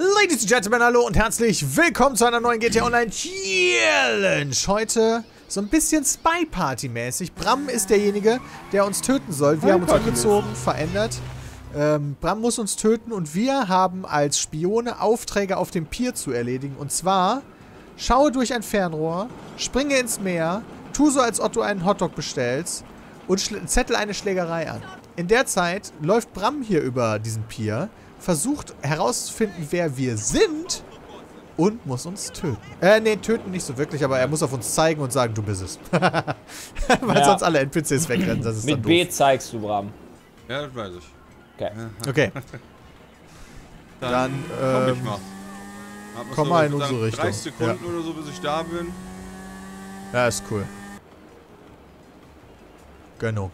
Ladies and Gentlemen, hallo und herzlich willkommen zu einer neuen GTA Online Challenge. Heute so ein bisschen Spy Party mäßig. Bram ist derjenige, der uns töten soll. Wir haben uns umgezogen, verändert. Ähm, Bram muss uns töten und wir haben als Spione Aufträge auf dem Pier zu erledigen. Und zwar, schaue durch ein Fernrohr, springe ins Meer, tu so, als ob du einen Hotdog bestellst und zettel eine Schlägerei an. In der Zeit läuft Bram hier über diesen Pier versucht herauszufinden, wer wir sind und muss uns töten. Äh, nee, töten nicht so wirklich, aber er muss auf uns zeigen und sagen, du bist es. Weil ja. sonst alle NPCs wegrennen. Das ist Mit B zeigst du, Bram. Ja, das weiß ich. Okay. Okay. Dann, Dann ähm, komm ich mal. Komm mal in unsere Richtung. 30 Sekunden ja. oder so, bis ich da bin. Ja, ist cool. Gönnung.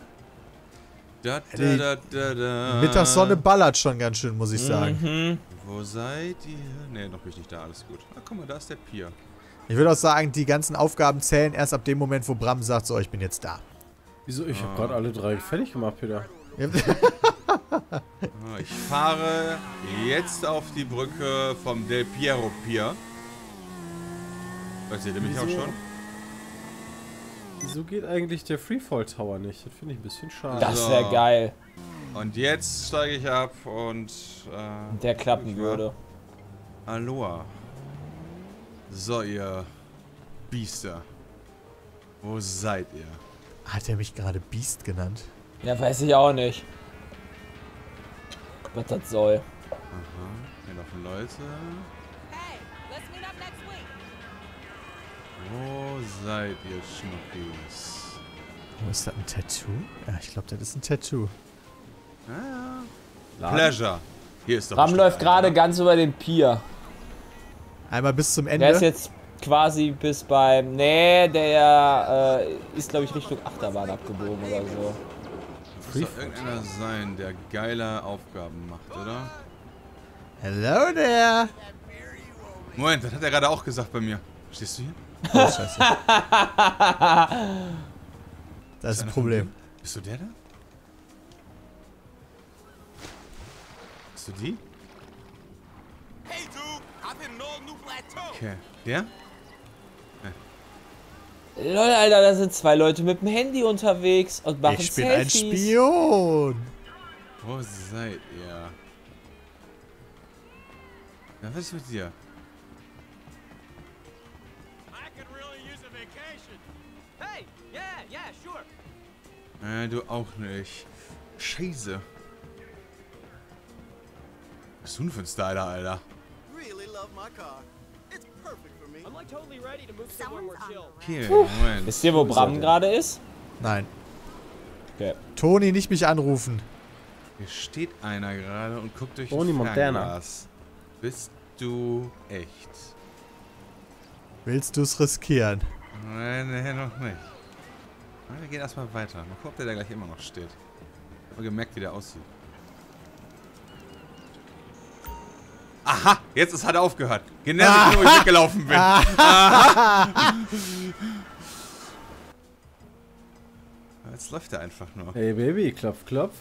Da, da, da, da, Mittagssonne ballert schon ganz schön, muss ich sagen. Mhm. Wo seid ihr? Ne, noch bin ich nicht da, alles gut. Ah, guck mal, da ist der Pier. Ich würde auch sagen, die ganzen Aufgaben zählen erst ab dem Moment, wo Bram sagt, so, ich bin jetzt da. Wieso? Ich ah. habe gerade alle drei fertig gemacht, Peter. Ah, ich fahre jetzt auf die Brücke vom Del Piero Pier. Seht ihr mich auch schon? Wieso geht eigentlich der Freefall Tower nicht? Das finde ich ein bisschen schade. Das wäre geil. Und jetzt steige ich ab und... Äh, der klappen würde. Aloha. So, ihr Biester. Wo seid ihr? Hat er mich gerade Biest genannt? Ja, weiß ich auch nicht. Was das soll. Aha, hier laufen Leute. Wo seid ihr Schnuckis? Wo ist das ein Tattoo? Ja, ich glaube, das ist ein Tattoo. Ah, ja. Pleasure. Hier ist doch Ram läuft gerade ganz über den Pier. Einmal bis zum Ende. Der ist jetzt quasi bis beim. Nee, der äh, ist, glaube ich, Richtung Achterbahn abgebogen oder so. Muss doch irgendeiner sein, der geile Aufgaben macht, oder? Hello there! Moment, das hat er gerade auch gesagt bei mir. Stehst du hier? Oh, scheiße. das ist ein Problem. Bist du der da? Bist du die? Okay. Der? Lol, Alter, da sind zwei Leute mit dem Handy unterwegs und machen Ich bin Selfies. ein Spion. Wo seid ihr? Na, was ist mit dir? Äh, du auch nicht. Scheiße. Was ist du denn für ein Styler, Alter? Okay, Moment. Wisst ihr, wo Bram gerade ist? Nein. Okay. Toni, nicht mich anrufen. Hier steht einer gerade und guckt durch Toni Montana. Bist du echt? Willst du es riskieren? Nein, nee, noch nicht. Wir gehen erstmal weiter. Mal gucken, ob der da gleich immer noch steht. Ich habe gemerkt, wie der aussieht. Aha, jetzt ist, hat er aufgehört. Genau, ah. wo ich weggelaufen bin. Aha. Jetzt läuft er einfach nur. Hey Baby, klopf, klopf.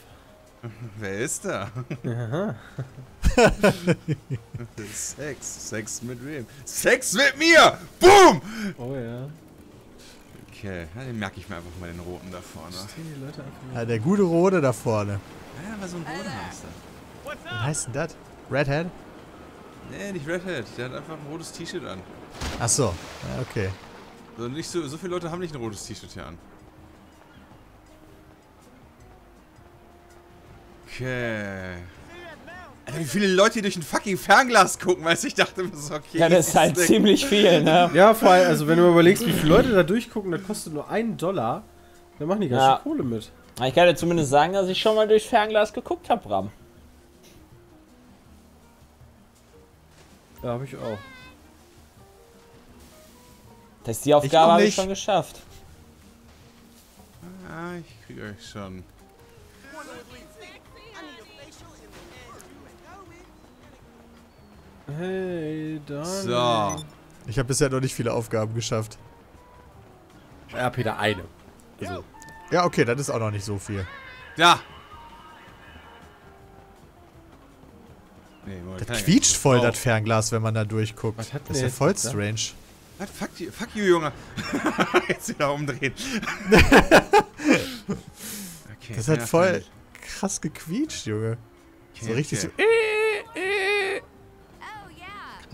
Wer ist da? Sex. Sex mit wem? Sex mit mir! Boom! Oh ja. Okay, ja, den merke ich mir einfach mal den roten da vorne. Ja, der gute rote da vorne. Ja, war so ein Bodenhamster. Was heißt denn das? Redhead? Nee, nicht Redhead. Der hat einfach ein rotes T-Shirt an. Ach so. Ja, okay. Also nicht so, so viele Leute haben nicht ein rotes T-Shirt hier an. Okay. Alter, wie viele Leute hier durch ein fucking Fernglas gucken, weil ich dachte mir so, okay. Ja, das ist halt ziemlich viel, ne? Ja, vor allem, also wenn du überlegst, wie viele Leute da durchgucken, das kostet nur einen Dollar, dann machen die ganz ja. Kohle mit. Ich kann dir zumindest sagen, dass ich schon mal durchs Fernglas geguckt habe, Bram. Ja, habe ich auch. Das ist die Aufgabe habe ich schon geschafft. Ah, ich kriege euch schon. Hey, dann. So. Ich habe bisher noch nicht viele Aufgaben geschafft. Ja, Peter, eine. Also. Ja, okay, das ist auch noch nicht so viel. Ja. Nee, das quietscht voll, drauf. das Fernglas, wenn man da durchguckt. Was hat Das ist ja voll strange. Was? Fuck you, fuck you Junge. Jetzt wieder umdrehen. okay, Das hat voll krass gequietscht, Junge. okay, So richtig so. okay. Oh yeah.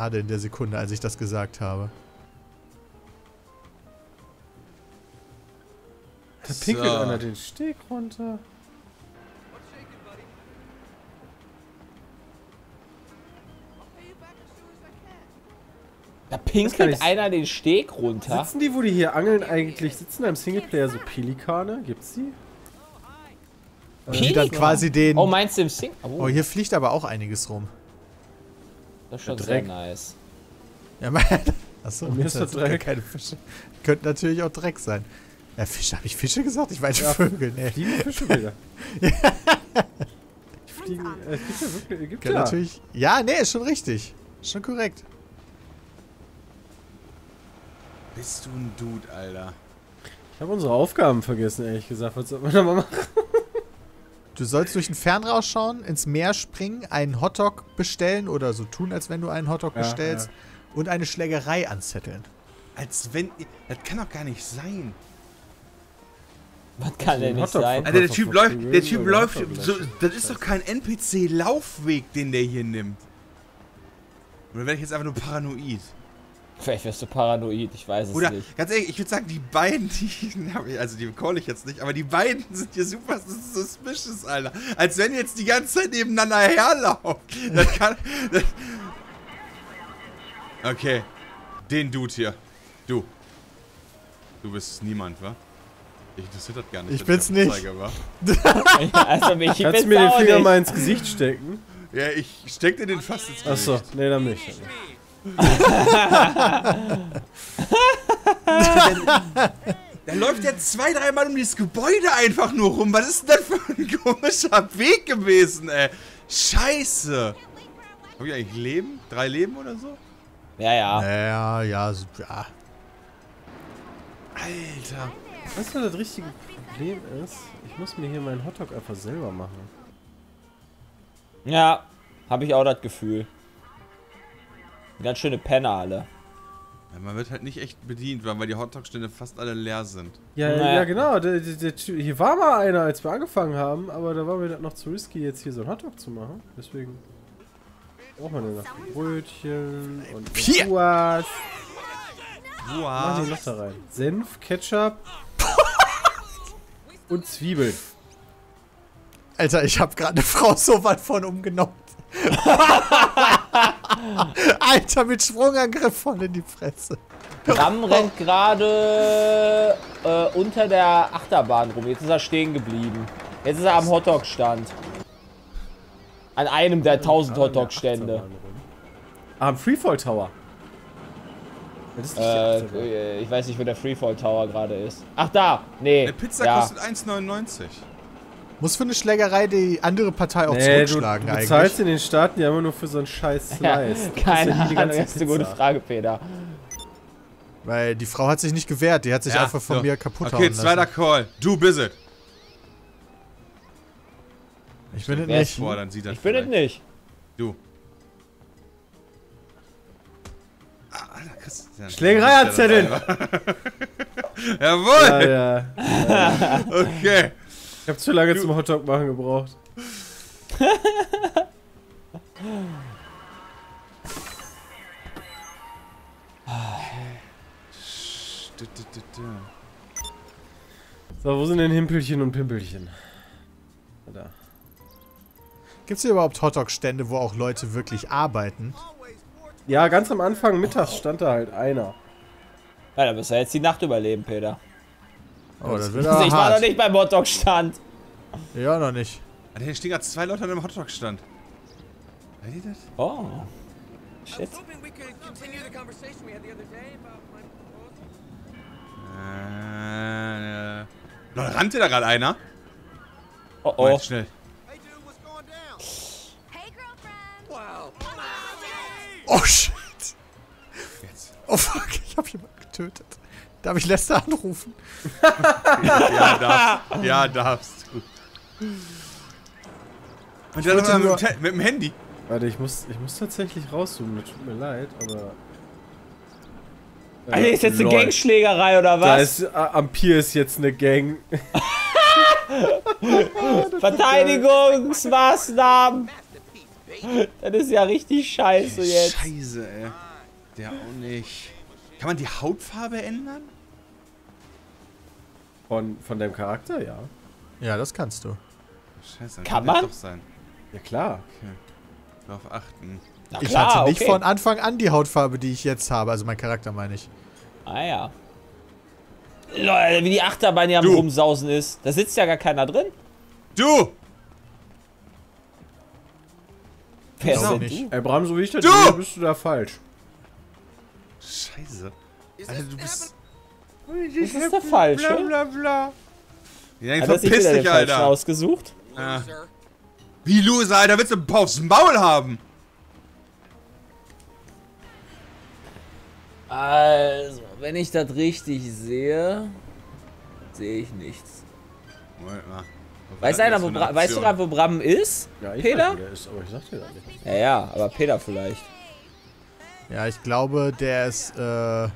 Gerade in der Sekunde, als ich das gesagt habe. Da pinkelt So. einer den Steg runter. Da pinkelt einer den Steg runter. Sitzen die, wo die hier angeln, eigentlich, sitzen da im Singleplayer so Pelikane? Gibt's die? Die dann quasi den. Oh, meinst du im Sing? Oh, Oh, hier fliegt aber auch einiges rum. Das ist schon sehr Dreck. nice. Ja, mein. Achso, mir ist das Dreck. keine Fische. Könnten natürlich auch Dreck sein. Ja, Fische, habe ich Fische gesagt? Ich meine Vögel, ne. Fliegen Fische wieder. Die fliegen, äh, gibt ja wirklich, gibt Kann ja. natürlich. Ja, nee, ist schon richtig. Ist schon korrekt. Bist du ein Dude, Alter? Ich habe unsere Aufgaben vergessen, ehrlich gesagt. Was soll man da mal machen? Du sollst durch ein Fernrohr schauen, ins Meer springen, einen Hotdog bestellen oder so tun, als wenn du einen Hotdog Ja, bestellst und eine Schlägerei anzetteln. Als wenn. Das kann doch gar nicht sein. Was kann denn nicht Hotdog sein? Alter, der Verkäufer Typ läuft. Der Typ läuft. So, das ist doch kein NPC-Laufweg, den der hier nimmt. Oder werde ich jetzt einfach nur paranoid? Vielleicht wirst du paranoid, ich weiß es Oder nicht. ganz ehrlich, ich würde sagen, die beiden, die. Also die call ich jetzt nicht, aber die beiden sind hier super suspicious, Alter. Als wenn jetzt die ganze Zeit nebeneinander herlaufen. Das kann. Das okay. Den Dude hier. Du. Du bist niemand, wa? Ich interessiert das gar nicht. Ich bin's nicht. Also mich Kannst bist du mir den Finger nicht. mal ins Gesicht stecken? Ja, ich steck dir den fast ins Gesicht. Achso, nee, dann nicht. Da läuft der zwei, dreimal um dieses Gebäude einfach nur rum. Was ist denn das für ein komischer Weg gewesen, ey? Scheiße. Hab ich eigentlich Leben? Drei Leben oder so? Ja, ja. Ja, ja, ja. Alter. Weißt du, was das richtige Problem ist? Ich muss mir hier meinen Hotdog einfach selber machen. Ja, habe ich auch das Gefühl. Ganz schöne Penner alle. Ja, man wird halt nicht echt bedient, weil weil die Hotdog-Stände fast alle leer sind. Ja, Naja. ja genau. Der, der, der, hier war mal einer, als wir angefangen haben, aber da war mir das noch zu risky, jetzt hier so einen Hotdog zu machen. Deswegen braucht man ja noch Brötchen und was. Wow. Machen die noch da rein. Senf, Ketchup und Zwiebeln. Alter, ich habe gerade eine Frau so weit von umgenommen. Alter, mit Sprungangriff voll in die Fresse. Bram rennt gerade äh, unter der Achterbahn rum. Jetzt ist er stehen geblieben. Jetzt ist er am Hotdog-Stand. An einem der 1000 Hotdog-Stände. Ah, am Freefall Tower. Äh, äh, ich weiß nicht, wo der Freefall Tower gerade ist. Ach, da! Nee. Eine Pizza ja. kostet 1,99. Muss für eine Schlägerei die andere Partei auch Nee, du, du zurückschlagen bezahlst eigentlich. in den Staaten ja immer nur für so einen scheiß Ja, Slice. Du kriegst keine ja Ahnung, ganze das ist eine gute. Frage, Peter. Weil die Frau hat sich nicht gewehrt, die hat sich Ja, einfach von so. mir kaputt Okay, hauen zweiter. Call. Du bist es. Ich bin es nicht. Boah, dann sieht das Ich bin es nicht. Du. Ah, Alter, Christian. Schlägerei anzetteln! Jawohl! Ja, ja. Okay. Ich hab zu lange zum Hotdog machen gebraucht. Du, du, du, du. So, wo sind denn Himpelchen und Pimpelchen? Da. Gibt es hier überhaupt Hotdog-Stände, wo auch Leute wirklich arbeiten? Ja, ganz am Anfang mittags stand da halt einer. Ja, da müssen wir jetzt die Nacht überleben, Peter. Oh, das wird aber ich war noch nicht beim Hotdog-Stand. Ja, noch nicht. Alter, hier stehen gerade zwei Leute an einem Hotdog-Stand. Hört ihr das? Oh. Shit. proposal. Äh, Leute, rannte da gerade einer? Oh Oh. oh. schnell. Hey dude, what's going down? Hey, girlfriend. Wow. Oh, shit. Jetzt. Oh, fuck. Ich hab jemanden getötet. Darf ich Lester anrufen? Ja, darfst. Ja, darfst. Und dann noch mit, dem mit dem Handy. Warte, ich muss, ich muss tatsächlich rauszoomen, das tut mir leid, aber... Alter, ist jetzt eine Lol. Gangschlägerei oder Da was? ist, äh, am Pier ist jetzt eine Gang. Verteidigungsmaßnahmen! Das ist ja richtig scheiße jetzt. Scheiße, ey. Der auch nicht. Kann man die Hautfarbe ändern? Von, von deinem Charakter, ja. Ja, das kannst du. Scheiße, Kann man? doch sein. Ja, klar. Darauf achten. Na ich klar, hatte nicht okay. von Anfang an die Hautfarbe, die ich jetzt habe. Also mein Charakter meine ich. Ah ja. Leute, wie die Achterbahn hier am Du. Rumsausen ist. Da sitzt ja gar keiner drin. Du! Wer ist denn nicht. du? Ey, Bram, so wie ich das Du! sehe, bist du da falsch. Scheiße. Alter, this du bist. Das ist der falsche. Bla bla. Ja, Hat er sich verpiss wieder den dich, falschen Alter. ausgesucht? Ah. Loser? Wie Loser, Alter, willst du einen aufs Maul haben? Also, wenn ich das richtig sehe, sehe ich nichts. Moment mal. Weiß einer, wo Bra weißt du gerade, wo Bram ist? Ja, ich Peter? weiß, wie der ist, aber ich sag dir das nicht. Ja, ja, aber Peter vielleicht. Ja, ich glaube, der ist, äh...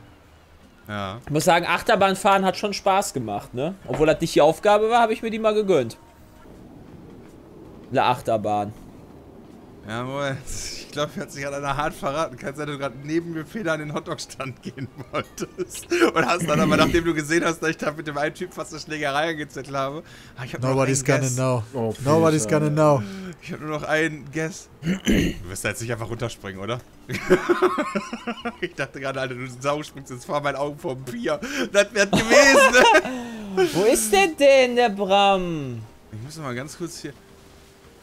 Ja. Ich muss sagen, Achterbahnfahren hat schon Spaß gemacht, ne? Obwohl das nicht die Aufgabe war, habe ich mir die mal gegönnt. Eine Achterbahn. Ja, Moment. Ich glaube, er hat sich an einer hart verraten. Kann sein, dass du gerade neben mir Feder an den Hotdog-Stand gehen wolltest. Und hast dann aber, nachdem du gesehen hast, dass ich da mit dem einen Typ fast eine Schlägerei angezettelt habe. ah, noch Nobody's gonna Guess. know. Oh, Nobody's gonna know. Ich habe nur noch einen Guess. Du wirst da jetzt nicht einfach runterspringen, oder? ich dachte gerade, Alter, du Sau springst jetzt vor meinen Augen vom Pier. Das wäre gewesen? Wo ist der denn, der Bram? Ich muss noch mal ganz kurz hier.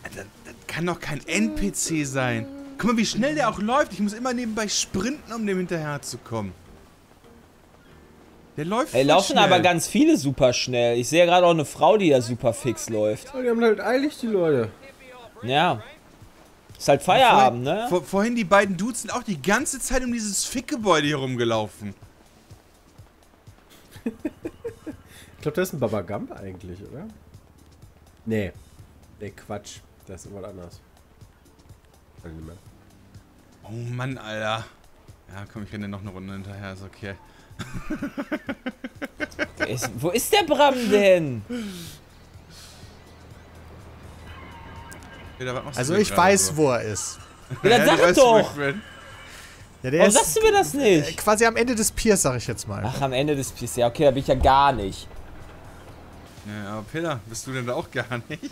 Alter, das kann doch kein NPC sein. Guck mal, wie schnell der auch läuft. Ich muss immer nebenbei sprinten, um dem hinterher zu kommen. Der läuft Ey, laufen schnell. aber ganz viele super schnell. Ich sehe gerade auch eine Frau, die da super fix läuft. Oh, die haben halt eilig, die Leute. Ja. Ist halt Feierabend, ne? Vor, vorhin die beiden Dudes sind auch die ganze Zeit um dieses Fickgebäude hier rumgelaufen. Ich glaube, das ist ein Babagump eigentlich, oder? Nee. Nee, Quatsch. Das ist nicht mehr. Oh Mann, Alter. Ja, komm, ich renne noch eine Runde hinterher, ist okay. Der ist, wo ist der Bram denn? Peter, was machst Also du denn ich weiß, so? wo er ist. Ja, dann sag doch. Ja, der Warum ist sagst du mir das äh, nicht? quasi am Ende des Piers, sag ich jetzt mal. Ach, am Ende des Piers. Ja, okay, da bin ich ja gar nicht. Ja, aber Peter, bist du denn da auch gar nicht?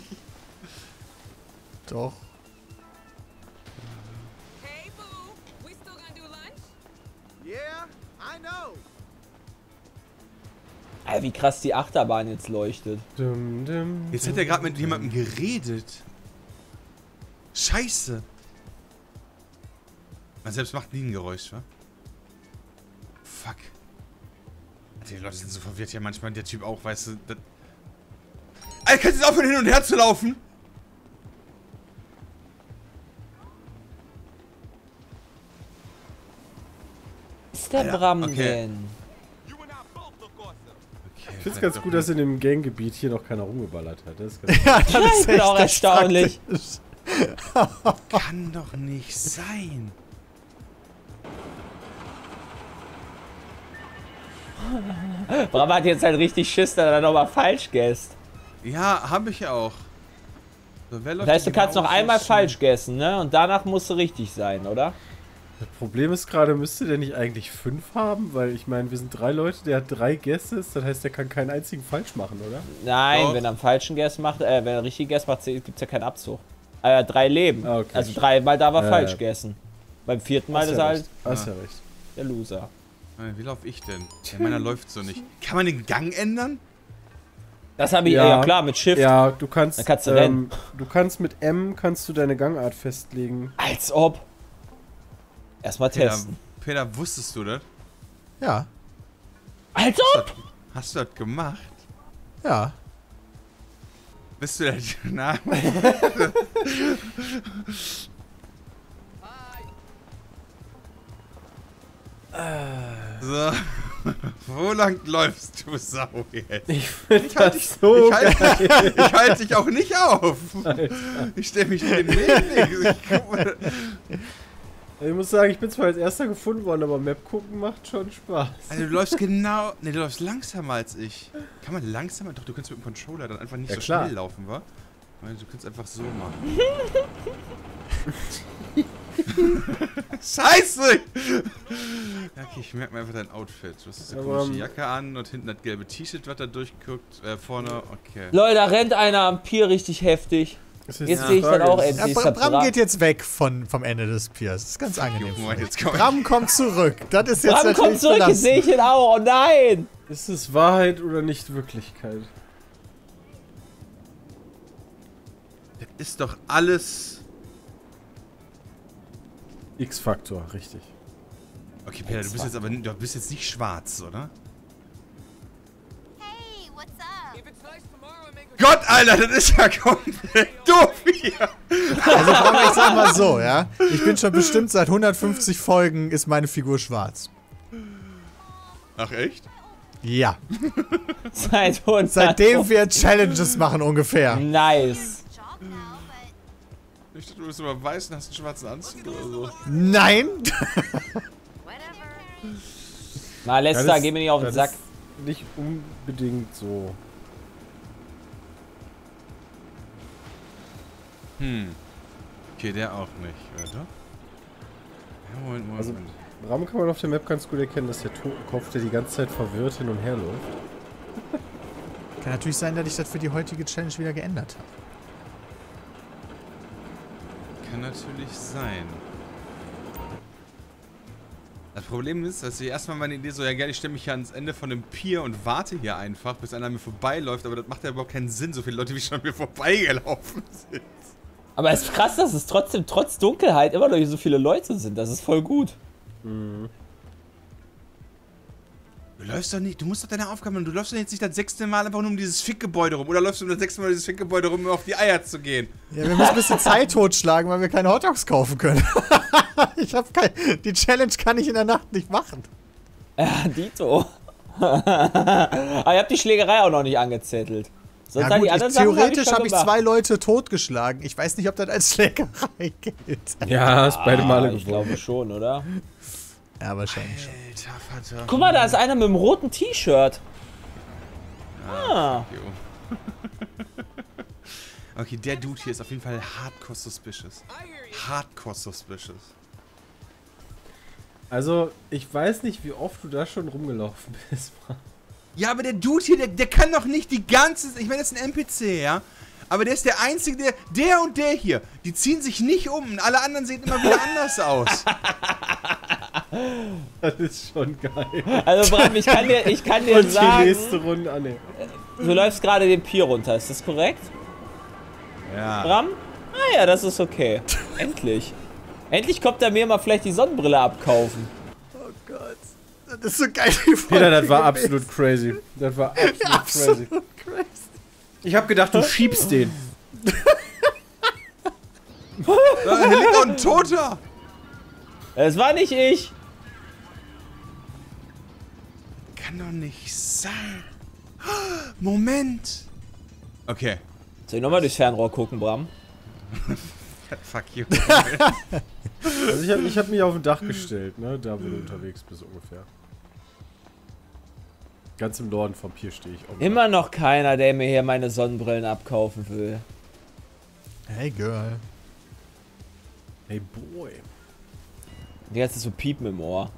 Doch. Hey, boo. We still gonna do lunch? Yeah, I know. Alter, wie krass die Achterbahn jetzt leuchtet. Dum, dum, Jetzt hat er gerade mit jemandem geredet. Scheiße. Man selbst macht nie ein Geräusch, wa? Fuck. Die Leute sind so verwirrt ja manchmal. Der Typ auch, weißt du. Alter, kannst du jetzt aufhören, hin und her zu laufen? Ist der Alter, Bram okay. denn? Ich find's ganz gut, dass in dem Ganggebiet hier noch keiner rumgeballert hat. Das ist ganz Ja, das Ja, ich bin auch erstaunlich. kann doch nicht sein. Bram hat jetzt halt richtig Schiss, dass er nochmal falsch gäst. Ja, habe ich auch. So, Das heißt, du kannst noch genau so einmal falsch gessen, ne? Und danach musst du richtig sein, oder? Das Problem ist gerade, müsste der nicht eigentlich fünf haben? Weil ich meine, wir sind drei Leute, der hat drei Guesses, das heißt, der kann keinen einzigen falsch machen, oder? Nein, Doch. wenn er einen falschen Guess macht, äh, wenn er einen richtigen Guess macht, gibt's ja keinen Abzug. Äh, drei Leben. Ah, okay. Also dreimal darf er Ja, falsch ja. gessen. Beim vierten Mal ist ja er halt Hast ja recht. der Loser. Äh, Wie laufe ich denn? Ja, meiner läuft so nicht. Kann man den Gang ändern? Das habe ich, ja. Ja. klar, mit Shift. Ja, du kannst. Dann kannst du ähm, rennen. Du kannst mit M kannst du deine Gangart festlegen. Als ob. Erstmal Peter, testen. Peter, wusstest du das? Ja, Als ob! Hast du das gemacht? ja. Bist du der Na, So. Wo lang läufst du, Sau, jetzt? Ich finde Ich halte dich, so ich halt, ich halt dich auch nicht auf. Ich stelle mich in den Weg. Ich muss sagen, ich bin zwar als erster gefunden worden, aber Map gucken macht schon Spaß. Also du läufst genau. Ne, du läufst langsamer als ich. Kann man langsamer? Doch, du kannst mit dem Controller dann einfach nicht Ja, so klar. schnell laufen, wa? Weil du kannst einfach so machen. Scheiße! Okay, ich merke mir einfach dein Outfit. Du hast diese Aber, komische Jacke an und hinten das gelbe T-Shirt, was da durchguckt. Äh, vorne, okay. Leute, da rennt einer am Pier richtig heftig. Ist Jetzt die sehe ich dann auch Ja, endlich. Der Bram Bra- geht jetzt weg von, vom Ende des Piers. Das ist ganz angenehm. Komm Bram kommt zurück. Das ist jetzt Bram kommt zurück, jetzt sehe ich ihn auch. Oh nein! Ist es Wahrheit oder nicht Wirklichkeit? Das ist doch alles. X-Faktor, richtig. Okay, Peter, du bist jetzt aber du bist jetzt nicht schwarz, oder? Gott, Alter, das ist ja komplett doof hier. Also Bram, ich sag mal so, ja. Ich bin schon bestimmt seit 150 Folgen ist meine Figur schwarz. Ach echt? Ja. Seit 100 Seitdem wir Challenges machen ungefähr. Nice. Ich dachte, du bist immer weiß und hast einen schwarzen Anzug oder so. Nein. Na, Lester, geh mir nicht auf den Sack. Nicht unbedingt so. Hm. Okay, der auch nicht, oder? Ja, Moment, Moment. Also-. Ram kann man auf der Map ganz gut erkennen, dass der Totenkopf, der die ganze Zeit verwirrt hin und her läuft. Kann natürlich sein, dass ich das für die heutige Challenge wieder geändert habe. Kann natürlich sein. Das Problem ist, dass ich erstmal meine Idee so, ja geil, ich stelle mich hier ans Ende von dem Pier und warte hier einfach, bis einer an mir vorbeiläuft, aber das macht ja überhaupt keinen Sinn, so viele Leute wie schon an mir vorbeigelaufen sind. Aber es ist krass, dass es trotzdem, trotz Dunkelheit, immer noch hier so viele Leute sind. Das ist voll gut. Du läufst doch nicht, du musst doch deine Aufgabe machen, du läufst doch jetzt nicht das sechste Mal einfach nur um dieses Fickgebäude rum, oder läufst du um das sechste Mal um dieses Fickgebäude rum, um auf die Eier zu gehen? Ja, wir müssen ein bisschen Zeit totschlagen, weil wir keine Hotdogs kaufen können. ich hab kein, die Challenge kann ich in der Nacht nicht machen. Ja, Dito. Aber ihr habt die Schlägerei auch noch nicht angezettelt. Sonst Ja gut, die anderen ich, Sachen theoretisch habe ich gemacht. zwei Leute totgeschlagen. Ich weiß nicht, ob das als Schlägerei gilt. Ja, hast beide Male Ah, ich glaube schon, oder? Ja, wahrscheinlich schon. Alter, Vater. Guck mal, da ist einer mit einem roten T-Shirt. Ah. Jo. okay, der Dude hier ist auf jeden Fall hardcore suspicious. Hardcore suspicious. Also, ich weiß nicht, wie oft du da schon rumgelaufen bist. Mann. Ja, aber der Dude hier, der, der kann doch nicht die ganze... Ich meine, das ist ein NPC, ja? Aber der ist der Einzige, der... Der und der hier, die ziehen sich nicht um. Und alle anderen sehen immer wieder anders aus. Das ist schon geil. Also, Bram, ich kann dir, ich kann dir Und die sagen, nächste Runde. Ah, nee. du läufst gerade den Pier runter. Ist das korrekt, Ja. Bram? Ah ja, das ist okay. Endlich. Endlich kommt er mir mal vielleicht die Sonnenbrille abkaufen. Das ist so geil. Peter, das war absolut crazy. Das war absolut crazy. Absolut crazy. Ich hab gedacht, du schiebst den. Da, liegt noch ein Toter. Es war nicht ich. Kann doch nicht sein. Moment. Okay. Soll ich nochmal durchs Fernrohr gucken, Bram? Fuck you. Also ich hab, ich hab mich auf ein Dach gestellt, ne? Da, wo du unterwegs bist ungefähr. Ganz im Norden vom Pier stehe ich. auch. Immer noch keiner, der mir hier meine Sonnenbrillen abkaufen will. Hey, Girl. Hey Boy. Die ganze Zeit so Piepen im Ohr.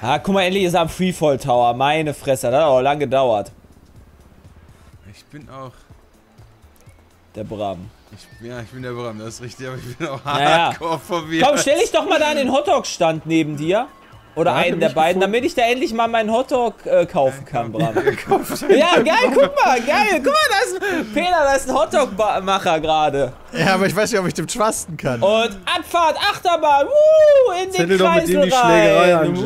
Ah, guck mal, endlich ist er am Freefall Tower. Meine Fresse, das hat auch lang gedauert. Ich bin auch... Der Bram. Ich, ja, ich bin der Bram, das ist richtig, aber ich bin auch Naja. hardcore verwirrt. Komm, stell dich doch mal da an den Hotdog-Stand neben dir. Oder er einen der beiden, gefunden. damit ich da endlich mal meinen Hotdog äh, kaufen kann, Bram. Ja, geil, guck mal, geil. Guck mal, da ist ein, Peter, da ist ein Hotdog-Macher gerade. Ja, aber ich weiß nicht, ob ich dem trusten kann. Und Abfahrt, Achterbahn, wuhu, in den Zettel doch mit Kreisel dem die Schlägerei rein. an.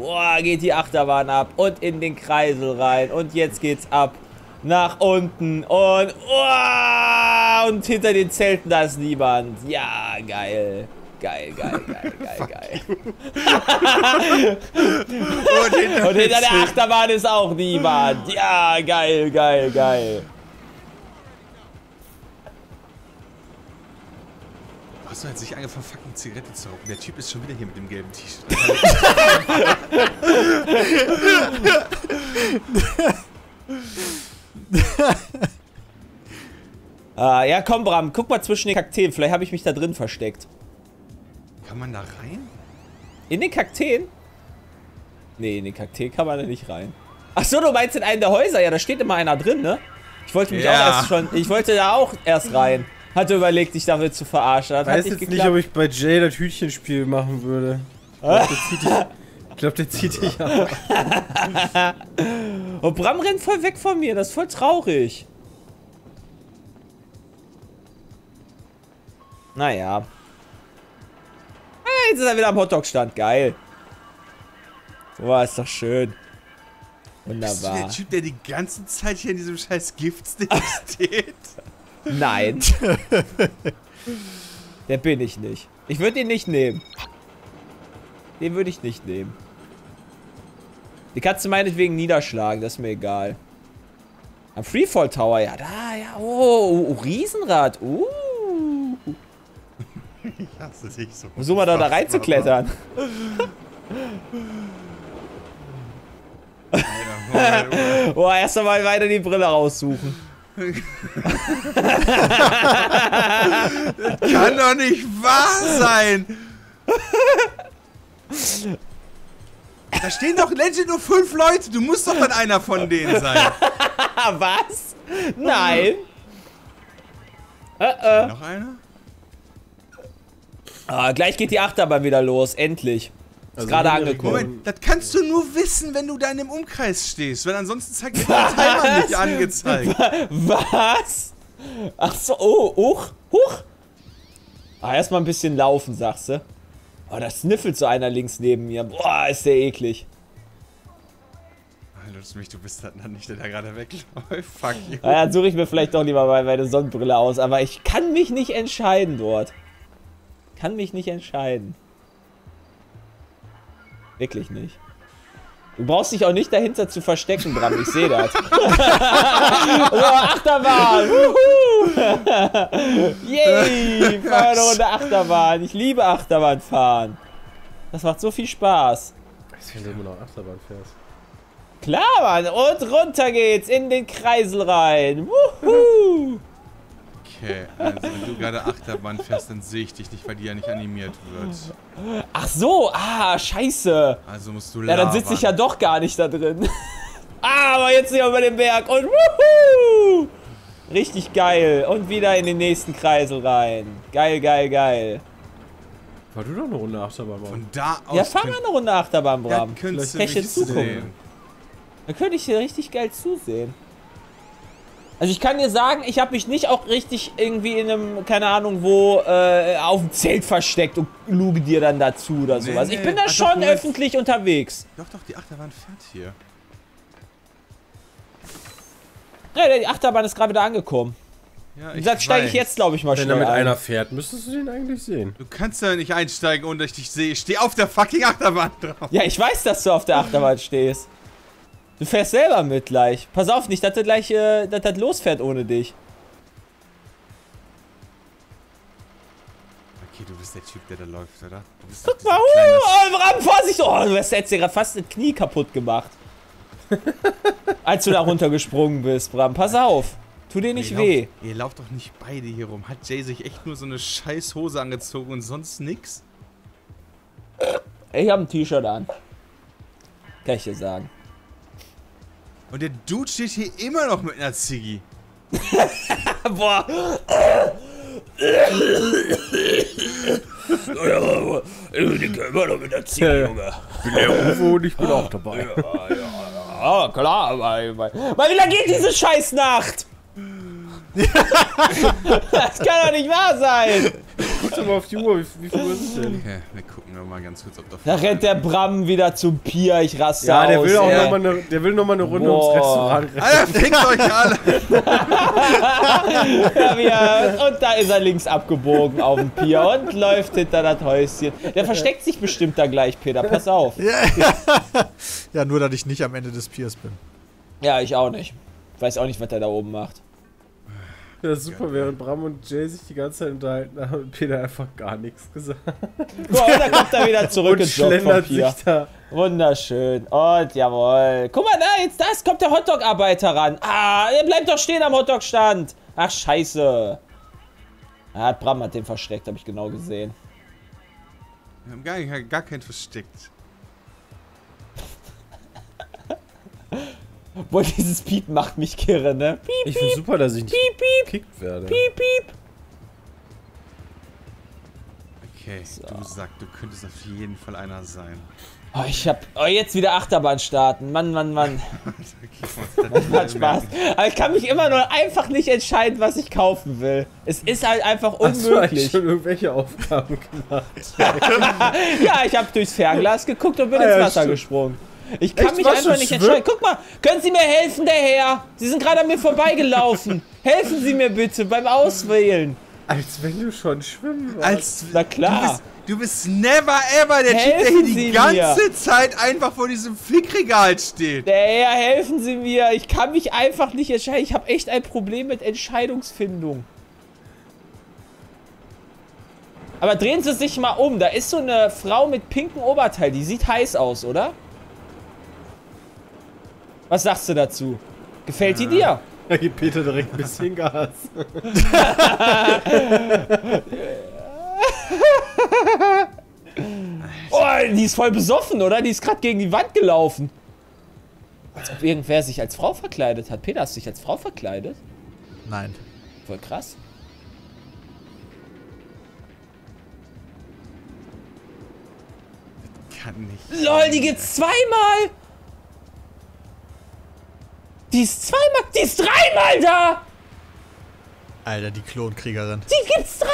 Boah, geht die Achterbahn ab und in den Kreisel rein. Und jetzt geht's ab nach unten und, oh, und hinter den Zelten da ist niemand. Ja, geil. Geil, geil, geil, geil, geil. Und hinter Und hinter der Achterbahn ist auch niemand. Ja, geil, geil, geil. Hast du jetzt nicht angefangen, fucking Zigarette zu rauchen? Der Typ ist schon wieder hier mit dem gelben T-Shirt. Ah, ja, komm, Bram, guck mal zwischen den Kakteen. Vielleicht habe ich mich da drin versteckt. Kann man da rein? In den Kakteen? Nee, in den Kakteen kann man da nicht rein. Ach so, du meinst in einem der Häuser? Ja, da steht immer einer drin, ne? Ich wollte mich Ja. auch erst schon. Ich wollte da auch erst rein. Hatte überlegt, dich damit zu verarschen. Das Ich weiß jetzt nicht nicht, geklappt. ob ich bei Jay das Hütchenspiel machen würde. Ich glaube, der zieht dich. Ich glaube, der zieht dich ab. Oh, Bram rennt voll weg von mir. Das ist voll traurig. Naja. Jetzt ist er wieder am Hotdog-Stand. Geil. Boah, ist doch schön. Bist du der Wunderbar. Typ, der die ganze Zeit hier in diesem scheiß Giftstick steht? Nein. Der bin ich nicht. Ich würde ihn nicht nehmen. Den würde ich nicht nehmen. Die du meinetwegen niederschlagen, das ist mir egal. Am Freefall Tower, ja, da, ja, oh, oh, Riesenrad, uh. Ich hasse dich so. Versuchen wir da, da reinzuklettern. Boah, erst einmal weiter die Brille raussuchen. Kann doch nicht wahr sein! Da stehen doch legit nur fünf Leute. Du musst doch dann einer von denen sein. Was? Nein. Äh, äh. Noch einer? Ah, gleich geht die Achterbahn wieder los, endlich. Ist gerade angekommen. Moment, das kannst du nur wissen, wenn du da in dem Umkreis stehst. Weil ansonsten zeigt dir der Timer nicht angezeigt. Was? Ach so, oh, huch, huch. Ah, erstmal ein bisschen laufen, sagst du. Oh, da sniffelt so einer links neben mir. Boah, ist der eklig. Lutz mich, du bist dann nicht, der da gerade wegläuft. Fuck you. Na, dann suche ich mir vielleicht doch lieber mal meine Sonnenbrille aus. Aber ich kann mich nicht entscheiden dort. Kann mich nicht entscheiden. Wirklich nicht. Du brauchst dich auch nicht dahinter zu verstecken, Bram. Ich sehe das. so, Achterbahn. Wuhu. Yay. Wir eine Runde Achterbahn. Ich liebe Achterbahn fahren. Das macht so viel Spaß. Wenn du immer noch Achterbahn fährst. Klar, Mann. Und runter geht's in den Kreisel rein. Wuhu. Okay, also wenn du gerade Achterbahn fährst, dann sehe ich dich nicht, weil die ja nicht animiert wird. Ach so, ah, scheiße. Also musst du Ja, dann sitze labern. ich ja doch gar nicht da drin. ah, aber jetzt hier über den Berg und wuhu! Richtig geil. Und wieder in den nächsten Kreisel rein. Geil, geil, geil. War du doch eine Runde Achterbahn machen? Von da aus Ja, fahr mal eine Runde Achterbahn, ja, Bram. könntest du mich jetzt zugucken. sehen. Dann könnte ich hier richtig geil zusehen. Also ich kann dir sagen, ich habe mich nicht auch richtig irgendwie in einem, keine Ahnung wo, äh, auf dem Zelt versteckt und luge dir dann dazu oder Nee, sowas. Ich bin da einfach schon jetzt- öffentlich unterwegs. Doch, doch, die Achterbahn fährt hier. Ja, die Achterbahn ist gerade wieder angekommen. Ja, Wie gesagt, steige ich jetzt, glaube ich, mal Wenn schnell da mit ein. einer fährt, müsstest du den eigentlich sehen. Du kannst ja nicht einsteigen, ohne dass ich dich sehe. Ich stehe auf der fucking Achterbahn drauf. Ja, ich weiß, dass du auf der Achterbahn stehst. Du fährst selber mit gleich. Pass auf nicht, dass das gleich äh, dass das losfährt ohne dich. Okay, du bist der Typ, der da läuft, oder? Du bist Guck mal, uh, kleine oh, Bram, Vorsicht! Oh, du hast jetzt dir gerade fast das Knie kaputt gemacht. Als du da runtergesprungen bist, Bram. Pass auf. Tu dir nicht ihr weh. Lauft, ihr lauft doch nicht beide hier rum. Hat Jay sich echt nur so eine scheiß Hose angezogen und sonst nix? Ich habe ein T-Shirt an. Kann ich dir sagen. Und der Dude steht hier immer noch mit einer Ziggy. Boah. Ich kann immer noch mit der Ziege, Junge. bin der Uwe und ich bin auch dabei. Ah, klar, weil, weil, weil wie lange geht diese Scheißnacht? das kann doch nicht wahr sein. Guck doch mal auf die Uhr, wie, wie viel Uhr ist es denn? Okay, wir gucken noch mal ganz kurz, ob da Da rennt der Bram wieder zum Pier, ich raste Ja, der aus. will auch ey. noch mal eine, der will noch mal eine Runde Boah. ums Restaurant rennen. Alter, fickt euch alle! Ja, und da ist er links abgebogen auf dem Pier und läuft hinter das Häuschen. Der versteckt sich bestimmt da gleich, Peter, pass auf. Ja, nur, dass ich nicht am Ende des Piers bin. Ja, ich auch nicht. Ich weiß auch nicht, was der da oben macht. Ja, super, während Bram und Jay sich die ganze Zeit unterhalten haben, hat Peter einfach gar nichts gesagt. Guck mal, und dann kommt er wieder Und zurückgejoggt vom schlendert sich da. Wunderschön. Und jawohl. Guck mal, da, jetzt das kommt der Hotdog-Arbeiter ran. Ah, er bleibt doch stehen am Hotdog-Stand. Ach, scheiße. Er hat Bram hat den versteckt, habe ich genau gesehen. Wir haben gar, gar keinen versteckt. Boah, dieses Piep macht mich kirre, ne? Piep, Ich finde super, dass ich nicht piep, piep, gekickt werde. piep, piep. Okay, du sagst, du könntest auf jeden Fall einer sein. Oh, ich hab. Oh, jetzt wieder Achterbahn starten. Mann, Mann, Mann. Okay, Hat Spaß. Aber ich kann mich immer nur einfach nicht entscheiden, was ich kaufen will. Es ist halt einfach Hast du unmöglich. schon irgendwelche Aufgaben gemacht? Ja, ich habe durchs Fernglas geguckt und bin Ah, ins ja, Wasser stimmt. gesprungen. Ich kann Echt? mich einfach nicht entscheiden. Guck mal, können Sie mir helfen, der Herr? Sie sind gerade an mir vorbeigelaufen. helfen Sie mir bitte beim Auswählen. Als wenn du schon schwimmen warst. Als, Na klar. Du bist, du bist never ever der Typ, der Helfen hier die Sie ganze Zeit einfach vor diesem Fickregal steht. Der Herr, helfen Sie mir. Ich kann mich einfach nicht entscheiden. Ich habe echt ein Problem mit Entscheidungsfindung. Aber drehen Sie sich mal um. Da ist so eine Frau mit pinkem Oberteil. Die sieht heiß aus, oder? Was sagst du dazu? Gefällt die dir? Da gibt Peter direkt ein bisschen Gas. Oh, die ist voll besoffen, oder? Die ist gerade gegen die Wand gelaufen. Als ob irgendwer sich als Frau verkleidet hat. Peter, hast du dich als Frau verkleidet? Nein. Voll krass. Kann nicht. LOL, die gibt's zweimal! Die ist zweimal, die ist dreimal da! Alter, die Klonkriegerin. Die gibt's dreimal!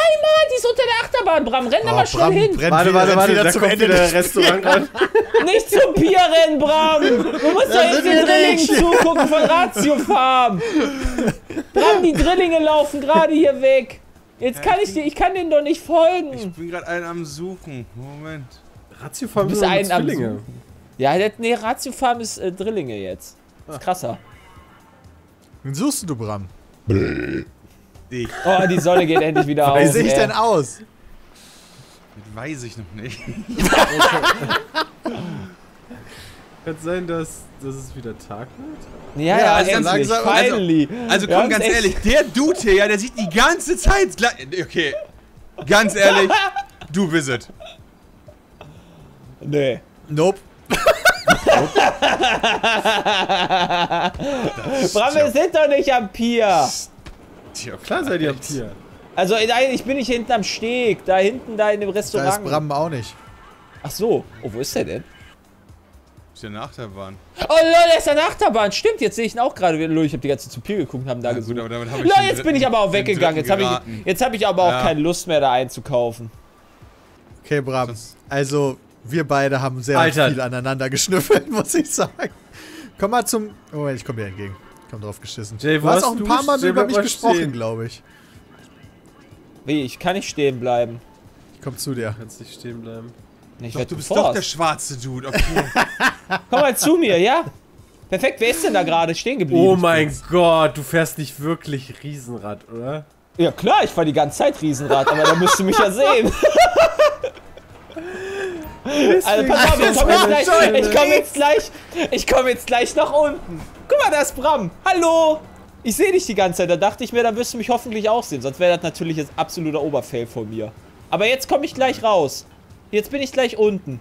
Die ist unter der Achterbahn, Bram. Renn da Oh, mal schnell Bram hin. brennt Warte, warte, warte, wieder da zum kommt Ende wieder Restaurant ran. Nicht zum Pier rennen, Bram! Du musst doch jetzt den Drillingen zugucken von Ratio Farm! Bram, die Drillinge laufen gerade hier weg! Jetzt kann ich dir, ich kann denen doch nicht Ich folgen. bin gerade einen am Suchen. Moment. Ratiofarm Du ist einen am Zwillinge. Ja, nee, Ratio Farm ist äh, Drillinge jetzt. Ist krasser. Wen suchst du, Bram? Ich. Oh, die Sonne geht endlich wieder auf. Wie sehe ich ey. denn aus? Das weiß ich noch nicht. Kann sein, dass, dass es wieder Tag wird? Ja, ja, also endlich, langsam- also- finally. Also Wir komm, ganz echt- ehrlich, der Dude hier, ja, der sieht die ganze Zeit gleich. Okay. Ganz ehrlich, du bist es. Nee. Nope. Bram, wir sind doch nicht am Pier. Tja, Klar seid ihr am Tier. Also, nein, ich bin nicht hinten am Steg. Da hinten, da in dem Da ist Restaurant. Bram auch nicht. Ach so. Oh, wo ist der denn? Ist ja eine Achterbahn. Oh, lol, der ist der Achterbahn. Stimmt, jetzt sehe ich ihn auch gerade wieder. Lol, Ich habe die ganze Zeit zu Pier geguckt und haben da Ja, gesucht. gut, aber damit hab ich Lol, jetzt bin ich aber auch weggegangen. Jetzt habe ich, jetzt hab ich aber auch Ja. keine Lust mehr, da einzukaufen. Okay, Bram. Also, wir beide haben sehr Alter. viel aneinander geschnüffelt, muss ich sagen. Komm mal zum... Oh, ich komme dir entgegen. Komm drauf geschissen. Jay, du hast auch ein du paar Mal über mich gesprochen, glaube ich. Wie, ich kann nicht stehen bleiben. Ich komm zu dir. Kannst nicht stehen bleiben. Ich Doch, du bist doch der schwarze Dude. Okay. Komm mal zu mir, ja? Perfekt, wer ist denn da gerade stehen geblieben? Oh mein Gott, du fährst nicht wirklich Riesenrad, oder? Ja klar, ich fahr die ganze Zeit Riesenrad, aber da müsst ihr mich ja sehen. Also pass auf, ich komm jetzt gleich, ich komm jetzt gleich, ich komm jetzt gleich nach unten. Guck mal, da ist Bram. Hallo. Ich sehe dich die ganze Zeit, da dachte ich mir, dann wirst du mich hoffentlich auch sehen, sonst wäre das natürlich jetzt absoluter Oberfail von mir. Aber jetzt komme ich gleich raus. Jetzt bin ich gleich unten.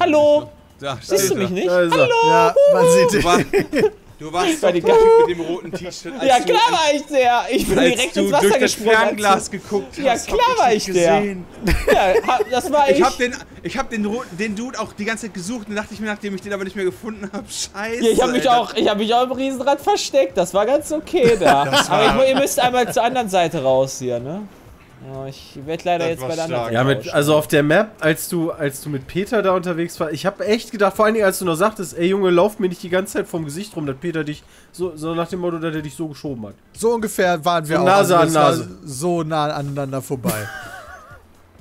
Hallo. Da Siehst du mich nicht? Da. Hallo. Ja, man sieht Du, dich. du warst die der Typ mit dem roten T-Shirt. Ja du- klar war ich der. Ich bin direkt du ins Wasser durch das gesprungen. Fernglas geguckt Ja, hast, klar hab war ich der. gesehen. du- Ja, das war ich. Ich hab den, ich hab den, roten- den Dude auch die ganze Zeit gesucht und dachte ich mir, nachdem ich den aber nicht mehr gefunden habe, scheiße. Ja, ich habe mich Alter. auch, ich habe mich auch im Riesenrad versteckt. Das war ganz okay da. Aber ich, ihr müsst einmal zur anderen Seite raus hier, ne? Ja, ich werde leider Das jetzt bei der anderen. Ja, mit, also auf der Map, als du, als du mit Peter da unterwegs warst, ich habe echt gedacht, vor allen Dingen, als du noch sagtest, ey Junge, lauf mir nicht die ganze Zeit vom Gesicht rum, dass Peter dich so, so nach dem Motto, dass er dich so geschoben hat. So ungefähr waren wir So auch. Nase Also an Nase. So nah aneinander vorbei.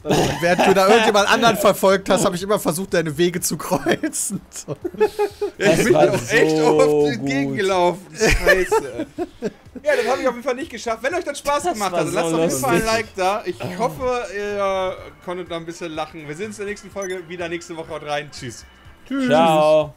Und während du da irgendjemand anderen verfolgt hast, habe ich immer versucht, deine Wege zu kreuzen. So. Ich Das bin dir auch echt so oft gut. entgegengelaufen. Scheiße. ja, das habe ich auf jeden Fall nicht geschafft. Wenn euch das Spaß gemacht war hat, dann lasst so auf jeden Fall ein. Like da. Ich hoffe, ihr konntet da ein bisschen lachen. Wir sehen uns in der nächsten Folge wieder nächste Woche. Haut rein. Tschüss. Tschüss. Ciao.